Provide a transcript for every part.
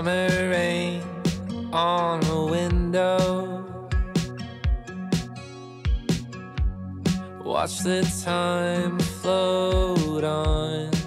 Summer rain on the window. Watch the time float on.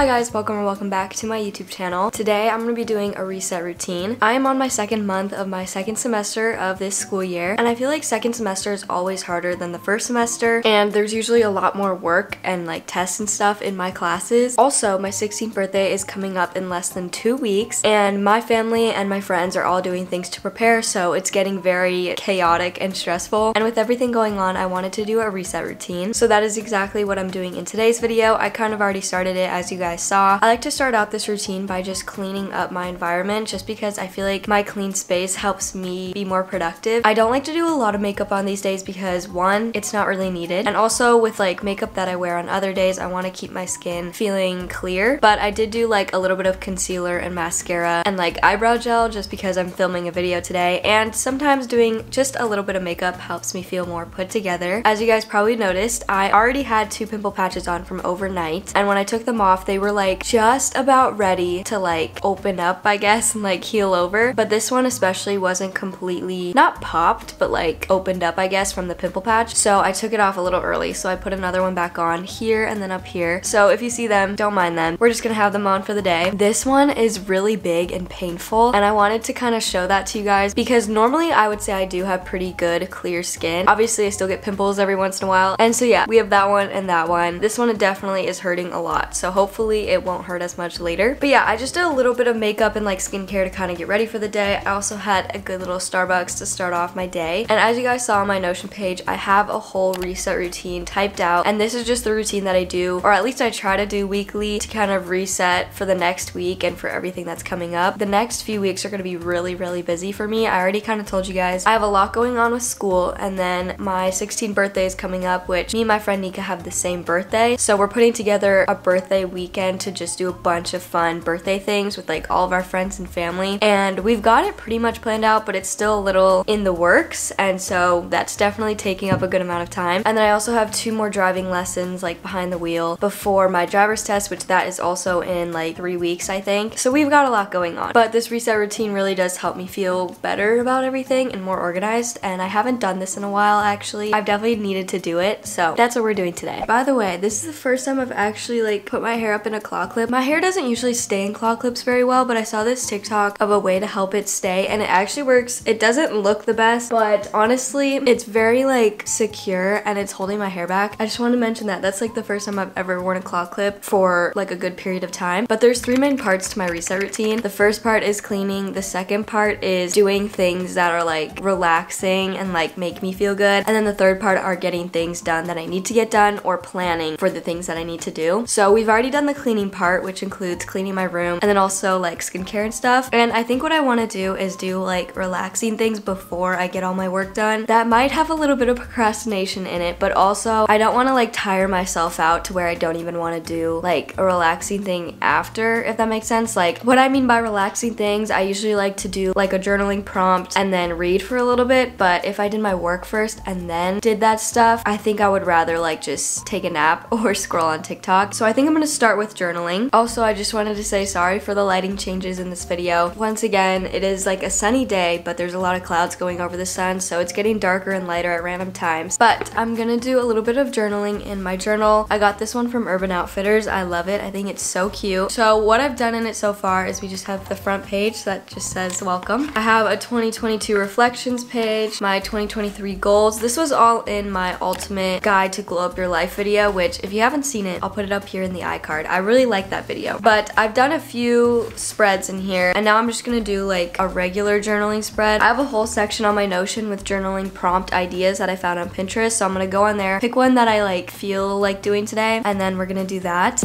Hi guys, welcome or welcome back to my YouTube channel. Today I'm going to be doing a reset routine. I am on my second month of my second semester of this school year and I feel like second semester is always harder than the first semester and there's usually a lot more work and like tests and stuff in my classes. Also, my 16th birthday is coming up in less than two weeks and my family and my friends are all doing things to prepare so it's getting very chaotic and stressful and with everything going on I wanted to do a reset routine. So that is exactly what I'm doing in today's video. I kind of already started it as you guys saw. I like to start out this routine by just cleaning up my environment just because I feel like my clean space helps me be more productive. I don't like to do a lot of makeup on these days because one, it's not really needed and also with like makeup that I wear on other days I want to keep my skin feeling clear but I did do like a little bit of concealer and mascara and like eyebrow gel just because I'm filming a video today and sometimes doing just a little bit of makeup helps me feel more put together. As you guys probably noticed I already had two pimple patches on from overnight and when I took them off they were like just about ready to like open up I guess and like heal over. But this one especially wasn't completely not popped but like opened up I guess from the pimple patch. So I took it off a little early. So I put another one back on here and then up here. So if you see them don't mind them. We're just gonna have them on for the day. This one is really big and painful and I wanted to kind of show that to you guys because normally I would say I do have pretty good clear skin. Obviously I still get pimples every once in a while. And so yeah we have that one and that one. This one definitely is hurting a lot. So hopefully it won't hurt as much later. But yeah I just did a little bit of makeup and like skincare to kind of get ready for the day. I also had a good little Starbucks to start off my day. And as you guys saw on my Notion page I have a whole reset routine typed out. And this is just the routine that I do or at least I try to do weekly to kind of reset for the next week and for everything that's coming up. The next few weeks are going to be really really busy for me. I already kind of told you guys I have a lot going on with school. And then my 16th birthday is coming up which me and my friend Nika have the same birthday. So we're putting together a birthday weekend to just do a bunch of fun birthday things with like all of our friends and family. And we've got it pretty much planned out but it's still a little in the works. And so that's definitely taking up a good amount of time. And then I also have two more driving lessons like behind the wheel before my driver's test which that is also in like three weeks I think. So we've got a lot going on. But this reset routine really does help me feel better about everything and more organized. And I haven't done this in a while actually. I've definitely needed to do it. So that's what we're doing today. By the way this is the first time I've actually like put my hair up in a claw clip. My hair doesn't usually stay in claw clips very well but I saw this TikTok of a way to help it stay and it actually works. It doesn't look the best but honestly it's very like secure and it's holding my hair back. I just wanted to mention that. That's like the first time I've ever worn a claw clip for like a good period of time. But there's three main parts to my reset routine. The first part is cleaning. The second part is doing things that are like relaxing and like make me feel good. And then the third part are getting things done that I need to get done or planning for the things that I need to do. So we've already done the cleaning part which includes cleaning my room and then also like skincare and stuff. And I think what I want to do is do like relaxing things before I get all my work done. That might have a little bit of procrastination in it but also I don't want to like tire myself out to where I don't even want to do like a relaxing thing after if that makes sense. Like what I mean by relaxing things I usually like to do like a journaling prompt and then read for a little bit. But if I did my work first and then did that stuff I think I would rather like just take a nap or scroll on TikTok. So I think I'm gonna start with journaling. Also I just wanted to say sorry for the lighting changes in this video. Once again it is like a sunny day but there's a lot of clouds going over the sun so it's getting darker and lighter at random times. But I'm gonna do a little bit of journaling in my journal. I got this one from Urban Outfitters. I love it. I think it's so cute. So what I've done in it so far is we just have the front page that just says welcome. I have a 2022 reflections page my 2023 goals. This was all in my ultimate guide to glow up your life video which if you haven't seen it I'll put it up here in the iCard I really like that video. But I've done a few spreads in here and now I'm just gonna do like a regular journaling spread. I have a whole section on my Notion with journaling prompt ideas that I found on Pinterest. So I'm gonna go on there, pick one that I like feel like doing today, and then we're gonna do that.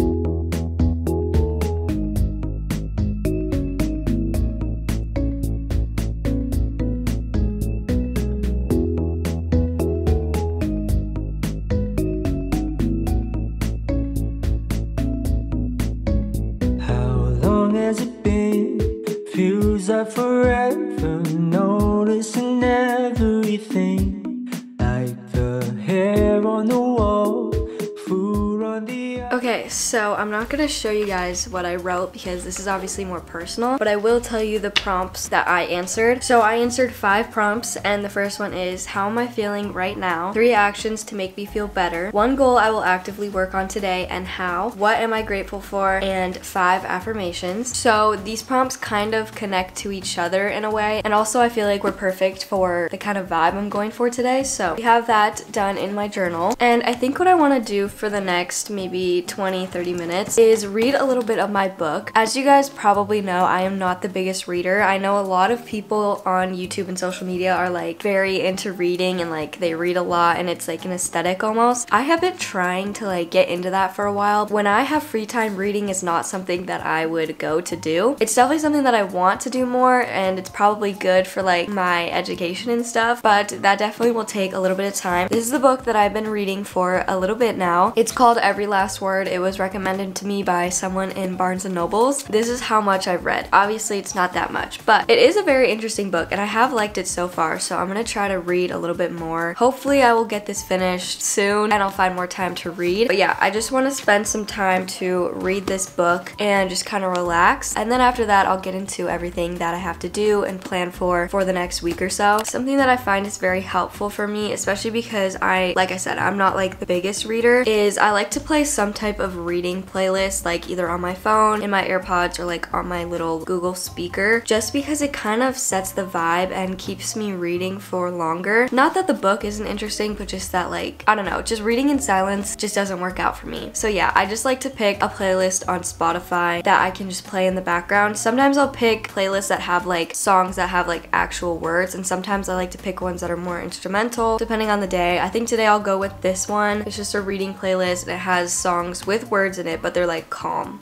So I'm not gonna show you guys what I wrote because this is obviously more personal, but I will tell you the prompts that I answered. So I answered five prompts, and the first one is, how am I feeling right now? Three actions to make me feel better. One goal I will actively work on today, and how? What am I grateful for? And five affirmations. So these prompts kind of connect to each other in a way, and also I feel like we're perfect for the kind of vibe I'm going for today. So we have that done in my journal, and I think what I wanna do for the next maybe 20, 30 minutes is read a little bit of my book. As you guys probably know, I am not the biggest reader. I know a lot of people on YouTube and social media are like very into reading and like they read a lot and it's like an aesthetic almost. I have been trying to like get into that for a while. When I have free time, reading is not something that I would go to do. It's definitely something that I want to do more and it's probably good for like my education and stuff, but that definitely will take a little bit of time. This is the book that I've been reading for a little bit now. It's called Every Last Word it was recommended to me by someone in Barnes & Nobles. This is how much I've read. Obviously, it's not that much, but it is a very interesting book and I have liked it so far, so I'm gonna try to read a little bit more. Hopefully, I will get this finished soon and I'll find more time to read. But yeah, I just want to spend some time to read this book and just kind of relax. And then after that, I'll get into everything that I have to do and plan for for the next week or so. Something that I find is very helpful for me, especially because I, like I said, I'm not like the biggest reader, is I like to play some type of reading playlist like either on my phone, in my AirPods, or like on my little Google speaker just because it kind of sets the vibe and keeps me reading for longer. Not that the book isn't interesting, but just that like, I don't know, just reading in silence just doesn't work out for me. So yeah, I just like to pick a playlist on Spotify that I can just play in the background. Sometimes I'll pick playlists that have like songs that have like actual words and sometimes I like to pick ones that are more instrumental depending on the day. I think today I'll go with this one. It's just a reading playlist and it has songs with words in it, but they're like calm.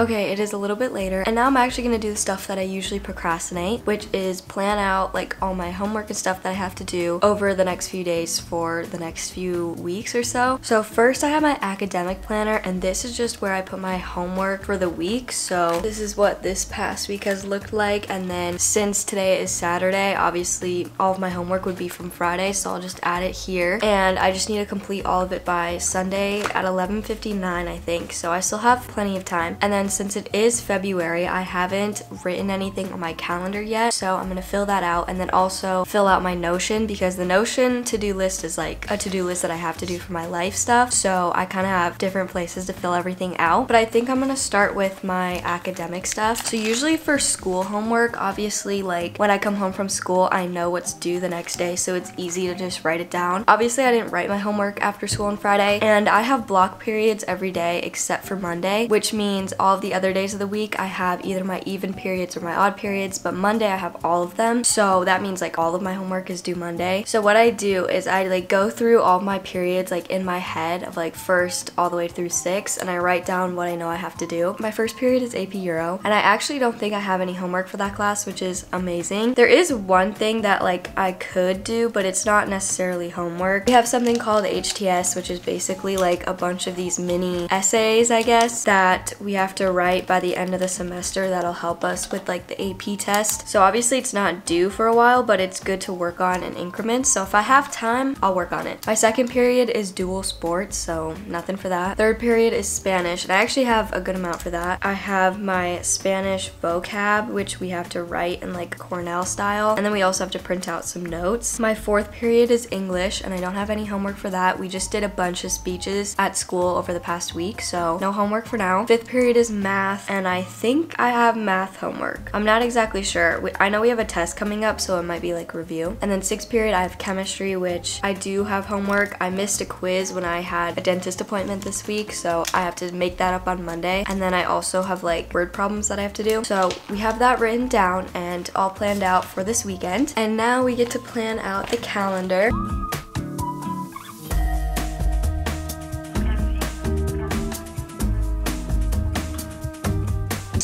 Okay, it is a little bit later, and now I'm actually gonna do the stuff that I usually procrastinate, which is plan out like all my homework and stuff that I have to do over the next few days for the next few weeks or so. So first I have my academic planner, and this is just where I put my homework for the week. So this is what this past week has looked like, and then since today is Saturday, obviously all of my homework would be from Friday, so I'll just add it here. And I just need to complete all of it by Sunday at 11.59, I think. So I still have plenty of time. And then since it is February, I haven't written anything on my calendar yet. So I'm gonna fill that out and then also fill out my Notion because the Notion to-do list is like a to-do list that I have to do for my life stuff. So I kind of have different places to fill everything out. But I think I'm gonna start with my academic stuff. So usually for school homework, obviously like when I come home from school, I know what's due the next day. So it's easy to just write it down. Obviously I didn't write my homework after school on Friday and I have block periods every day except for Monday, which means all of the other days of the week I have either my even periods or my odd periods, but Monday I have all of them. So that means like all of my homework is due Monday. So what I do is I like go through all my periods like in my head of like first all the way through six and I write down what I know I have to do. My first period is AP Euro and I actually don't think I have any homework for that class, which is amazing. There is one thing that like I could do, but it's not necessarily homework. We have something called HTS, which is basically like a bunch of these mini essays, I guess, that we have to write by the end of the semester that'll help us with like the AP test. So obviously it's not due for a while, but it's good to work on in increments. So if I have time, I'll work on it. My second period is dual sports, so nothing for that. Third period is Spanish, and I actually have a good amount for that. I have my Spanish vocab, which we have to write in like Cornell style, and then we also have to print out some notes. My fourth period is English, and I don't have any homework for that. We just did a bunch of speeches at school over the past week, so no homework for now. Fifth period is math, and I think I have math homework. I'm not exactly sure. I know we have a test coming up, so it might be like review. And then sixth period, I have chemistry, which I do have homework. I missed a quiz when I had a dentist appointment this week, so I have to make that up on Monday. And then I also have like word problems that I have to do. So we have that written down and all planned out for this weekend. And now we get to plan out the calendar.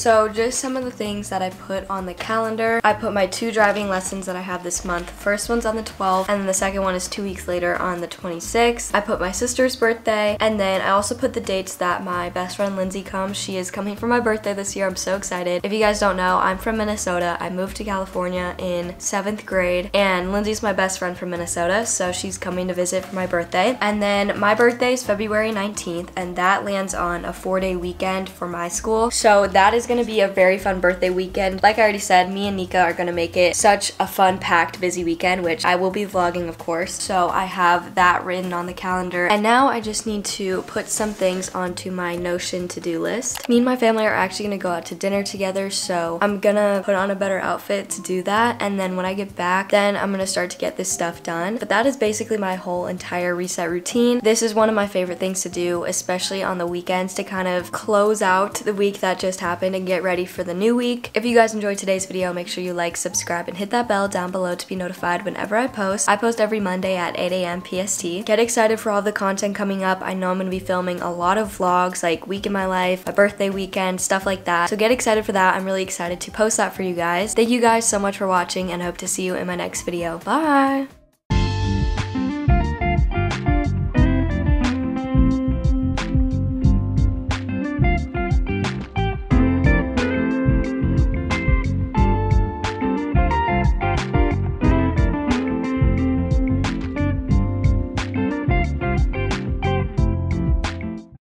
So just some of the things that I put on the calendar. I put my two driving lessons that I have this month. First one's on the 12th and the second one is two weeks later on the 26th. I put my sister's birthday and then I also put the dates that my best friend Lindsay comes. She is coming for my birthday this year. I'm so excited. If you guys don't know, I'm from Minnesota. I moved to California in 7th grade and Lindsay's my best friend from Minnesota so she's coming to visit for my birthday. And then my birthday is February 19th and that lands on a four day weekend for my school. So that is going gonna be a very fun birthday weekend. Like I already said, me and Nika are gonna make it such a fun, packed, busy weekend, which I will be vlogging, of course. So I have that written on the calendar. And now I just need to put some things onto my Notion to-do list. Me and my family are actually gonna go out to dinner together, so I'm gonna put on a better outfit to do that. And then when I get back, then I'm gonna start to get this stuff done. But that is basically my whole entire reset routine. This is one of my favorite things to do, especially on the weekends to kind of close out the week that just happened and and get ready for the new week. If you guys enjoyed today's video, make sure you like, subscribe, and hit that bell down below to be notified whenever I post. I post every Monday at 8 a.m. PST. Get excited for all the content coming up. I know I'm going to be filming a lot of vlogs like week in my life, my birthday weekend, stuff like that. So get excited for that. I'm really excited to post that for you guys. Thank you guys so much for watching and hope to see you in my next video. Bye!